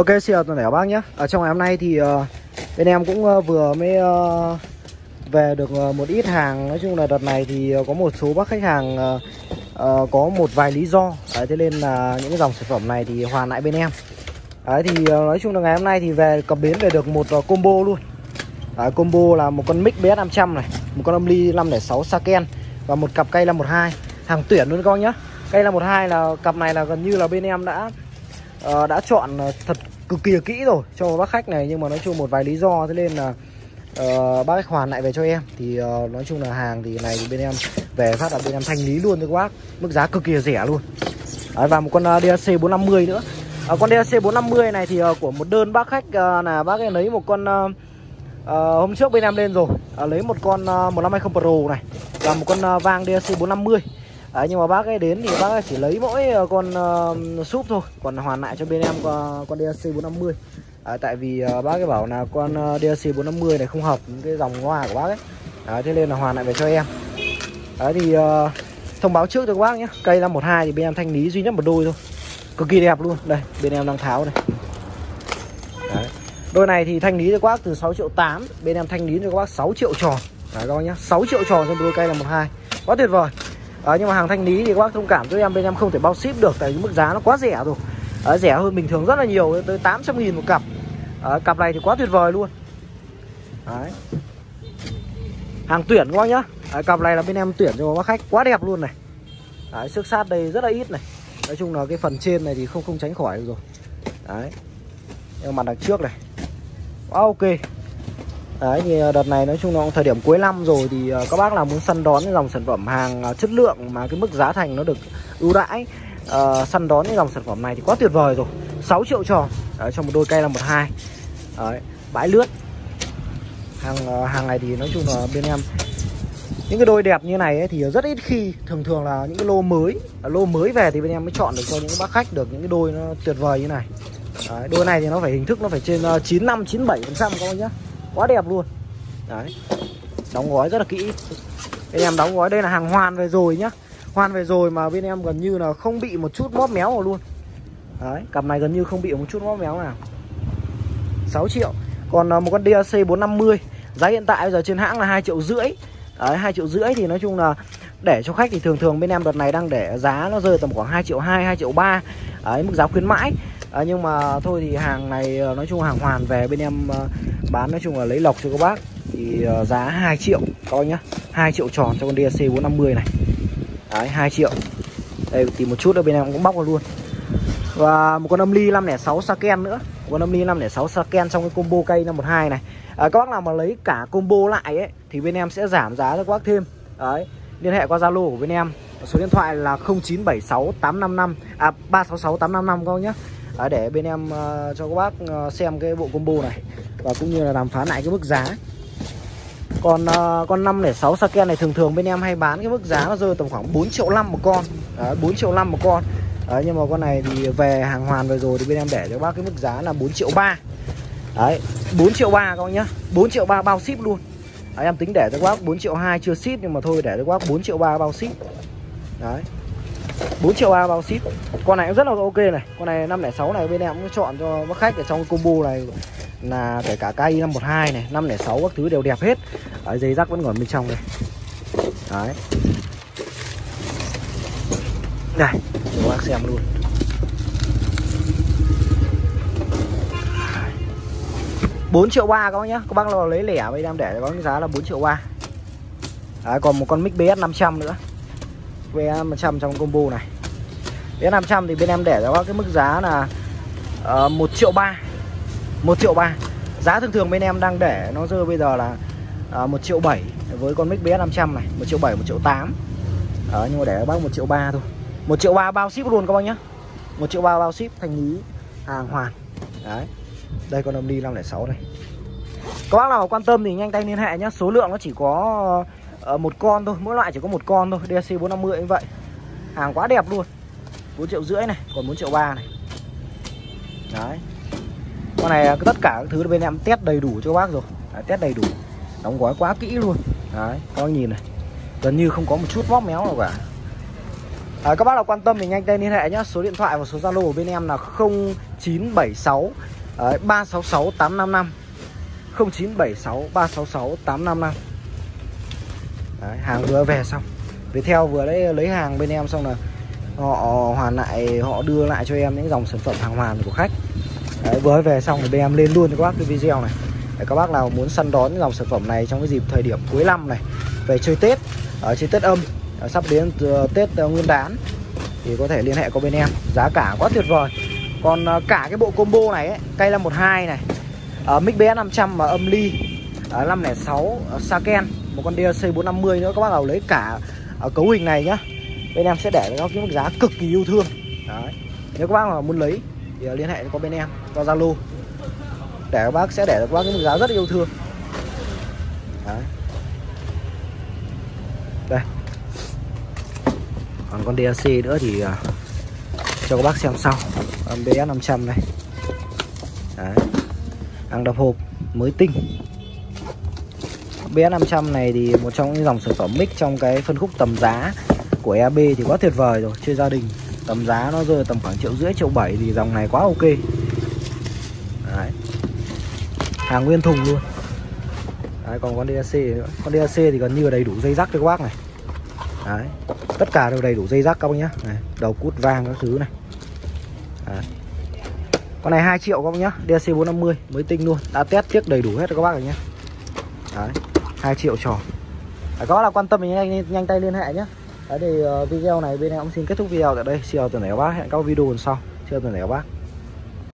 Ok xin chào toàn thể các bác nhé. Ở trong ngày hôm nay thì uh, bên em cũng uh, vừa mới uh, về được uh, một ít hàng. Nói chung là đợt này thì uh, có một số bác khách hàng uh, uh, có một vài lý do. Đấy, Thế nên là những cái dòng sản phẩm này thì hoàn lại bên em. Đấy thì uh, nói chung là ngày hôm nay thì về cập bến về được một uh, combo luôn. Đấy, Combo là một con mic BS500 này Một con âm ly 506 Saken Và một cặp cây là 12 Hàng tuyển luôn các bác nhé. Cây là 12 là cặp này là gần như là bên em đã uh, đã chọn thật cực kỳ kỹ rồi cho bác khách này nhưng mà nói chung một vài lý do thế nên là uh, bác khách hoàn lại về cho em. Thì uh, nói chung là hàng thì này thì bên em về phát là bên em thanh lý luôn cho các bác. Mức giá cực kỳ rẻ luôn. Đấy, và một con uh, DAC 450 nữa. À, con DAC 450 này thì uh, của một đơn bác khách uh, là bác ấy lấy một con uh, uh, hôm trước bên em lên rồi. Uh, lấy một con uh, 1520 Pro này và một con uh, vang DAC 450 Đấy, nhưng mà bác ấy đến thì bác ấy chỉ lấy mỗi ờ, con uh, súp thôi còn hoàn lại cho bên em con, con DAC 450 à, tại vì uh, bác ấy bảo là con uh, DAC 450 này không hợp với cái dòng hoa của bác ấy. À, thế nên là hoàn lại về cho em. Đấy thì uh, thông báo trước cho các bác nhé. Cây 512 thì bên em thanh lý duy nhất một đôi thôi. Cực kỳ đẹp luôn. Đây bên em đang tháo này Đấy. đôi này thì thanh lý cho các bác từ 6 triệu 8 bên em thanh lý cho các bác 6 triệu tròn. Đấy các bác nhé. 6 triệu tròn cho đôi cây là 12 quá tuyệt vời à, nhưng mà hàng thanh lý thì các bác thông cảm cho em bên em không thể bao ship được tại vì mức giá nó quá rẻ rồi. À, rẻ hơn bình thường rất là nhiều tới 800 nghìn một cặp. À, cặp này thì quá tuyệt vời luôn. Đấy. hàng tuyển các bác nhá. À, cặp này là bên em tuyển cho bác khách quá đẹp luôn này. Đấy, xước sát đây rất là ít này. Nói chung là cái phần trên này thì không không tránh khỏi được rồi. Đấy. nhưng mặt đằng trước này. Quá ok Đấy thì ờ, đợt này nói chung là thời điểm cuối năm rồi thì ờ, các bác nào muốn săn đón những dòng sản phẩm hàng ờ, chất lượng mà cái mức giá thành nó được ưu đãi uh, săn đón những dòng sản phẩm này thì quá tuyệt vời rồi. 6 triệu tròn. Đấy, cho một đôi cây là một hai. Đấy, bãi lướt. Hàng hàng này thì nói chung là bên em những cái đôi đẹp như này ấy, thì rất ít khi thường thường là những cái lô mới à, lô mới về thì bên em mới chọn được cho những bác khách được những cái đôi nó tuyệt vời như này. Đấy, đôi này thì nó phải hình thức nó phải trên 95 97 phần trăm các bác nhé quá đẹp luôn. Đấy. Đóng gói rất là kỹ. Bên em đóng gói, đây là hàng hoàn về rồi nhá. Hoàn về rồi mà bên em gần như là không bị một chút móp méo nào luôn. Đấy, cặp này gần như không bị một chút móp méo nào. 6 triệu. Còn à, một con DAC 450 giá hiện tại bây giờ trên hãng là 2 triệu rưỡi. Đấy 2 triệu rưỡi thì nói chung là để cho khách thì thường thường bên em đợt này đang để giá nó rơi tầm khoảng 2 triệu 2 2 triệu 3 đấy, mức giá khuyến mãi à, nhưng mà thôi thì hàng này ờ, nói chung hàng hoàn về bên em ờ, bán nói chung là lấy lọc cho các bác. Thì giá 2 triệu coi nhá. 2 triệu tròn cho con DAC 450 này. Đấy 2 triệu. Đây tìm một chút ở bên em cũng bóc vào luôn. Và một con âm ly 506 Saken nữa. Một con âm ly 506 Saken trong cái combo cây 512 này. À, các bác nào mà lấy cả combo lại ấy thì bên em sẽ giảm giá cho các bác thêm. Đấy liên hệ qua Zalo của bên em. Số điện thoại là 0976 855 à 366 855 các bác nhé à, để bên em uh, cho các bác uh, xem cái bộ combo này và cũng như là đàm phán lại cái mức giá. Còn uh, con 506 Saken này thường thường bên em hay bán cái mức giá nó rơi tầm khoảng 4 triệu 5 một con. Đấy, 4 triệu 5 một con. Đấy, nhưng mà con này thì về hàng hoàn về rồi thì bên em để cho các bác cái mức giá là 4 triệu 3 Đấy 4 triệu 3 các bác nhá. 4 triệu 3 bao ship luôn. Đấy, em tính để cho các bác 4 triệu 2 chưa ship nhưng mà thôi để cho các bác 4 triệu 3 bao ship. Đấy. 4 triệu 3 bao ship. Con này cũng rất là ok này. Con này 506 này bên em cũng chọn cho bác khách ở trong combo này. Là kể cả cây 512 này 506 các thứ đều đẹp hết. Đấy, Dây rắc vẫn còn bên trong đây. Đấy. Đây cho bác xem luôn. Bốn triệu ba các bác nhá. Các bác nào lấy lẻ bên em để có giá là 4 triệu ba. Đấy, còn một con mic BS 500 nữa. VS 100 trong combo này. VS 500 thì bên em để cho cái mức giá là ờ, uh, 1 triệu 3 1 triệu 3 Giá thường thường bên em đang để nó rơi bây giờ là ờ, uh, 1 triệu 7 Với con mic BS 500 này 1 triệu 7, 1 triệu 8 Đó, ờ, Nhưng mà để bác 1 triệu 3 thôi. 1 triệu 3 bao ship luôn các bác nhá. 1 triệu 3 bao ship thành lý hàng hoàn. Đấy. Đây con âm đi 506 này. Các bác nào quan tâm thì nhanh tay liên hệ nhé Số lượng nó chỉ có Ờ, một con thôi mỗi loại chỉ có một con thôi DSC 450 như vậy. Hàng quá đẹp luôn. 4 triệu rưỡi này còn 4 triệu ba này. Đấy. Con này à, tất cả các thứ bên em test đầy đủ cho bác rồi. Đấy, test đầy đủ. Đóng gói quá kỹ luôn. Đấy các bác nhìn này. Gần như không có một chút móc méo nào cả. À, các bác nào quan tâm thì nhanh tay liên hệ nhé số điện thoại và số zalo của bên em là 0976 Đấy, 366 855 0976 366 855 Đấy, hàng vừa về xong. Viettel vừa lấy lấy hàng bên em xong là họ hoàn lại họ đưa lại cho em những dòng sản phẩm hàng hoàn của khách. Đấy, vừa về xong thì bên em lên luôn cho các bác cái video này. Để các bác nào muốn săn đón những dòng sản phẩm này trong cái dịp thời điểm cuối năm này về chơi Tết ở chơi Tết âm sắp đến ờ, Tết ờ, Nguyên đán thì có thể liên hệ qua bên em. Giá cả quá tuyệt vời. Còn ờ, cả cái bộ combo này ấy, cây là 12 này uh, mic bé 500 mà âm ly uh, 506 uh, Saken một con DLC 450 nữa. Các bác nào lấy cả ở cấu hình này nhá. Bên em sẽ để các cái mức giá cực kỳ yêu thương. Đấy. nếu các bác nào muốn lấy, thì à, liên hệ qua bên em, qua Zalo. Để các bác sẽ để được các bác cái mức giá rất yêu thương. Đấy. đây. Còn con DRC nữa thì à, cho các bác xem sau. BS 500 này. Đấy. hàng đập hộp mới tinh. BS 500 này thì một trong những dòng sản phẩm mic trong cái phân khúc tầm giá của EB thì quá tuyệt vời rồi chơi gia đình tầm giá nó rơi tầm khoảng triệu rưỡi triệu bảy thì dòng này quá ok. Đấy. hàng nguyên thùng luôn. Đấy, còn con DAC nữa. Con DAC thì gần như đầy đủ dây rắc cho các bác này. Đấy. tất cả đều đầy đủ dây rắc các bác nhé này, đầu cút vang các thứ này. Đấy. con này 2 triệu các bác nhá. DAC 450 mới tinh luôn. Đã test chiếc đầy đủ hết rồi các bác rồi nhé Đấy. 2 triệu tròn à, các bác là quan tâm thì nhanh, nhanh tay liên hệ nhé. Đấy thì uh, video này bên em cũng xin kết thúc video tại đây. Xin chào toàn thể các bác. Hẹn các video lần sau. Xin chào toàn thể các bác.